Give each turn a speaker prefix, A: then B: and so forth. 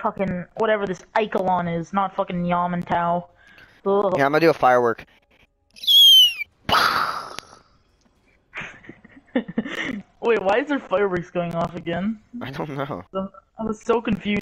A: fucking whatever this Echelon is, not fucking Yamantau. Ugh.
B: Yeah, I'm gonna do a firework.
A: Wait, why is there fireworks going off again?
B: I don't know.
A: I was so confused.